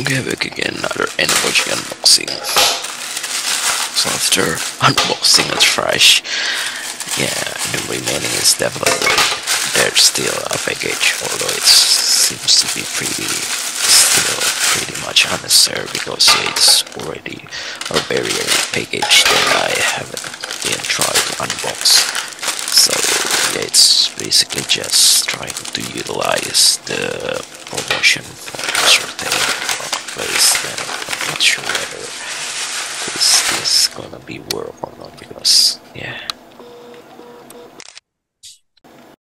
Okay, back again, another Animoji unboxing. So after unboxing it fresh, yeah, the remaining is definitely there's still a package, although it seems to be pretty still pretty much unnecessary because it's already a very early package that I haven't been tried to unbox. So yeah, it's basically just trying to utilize the promotion for Whether this is gonna be work or not because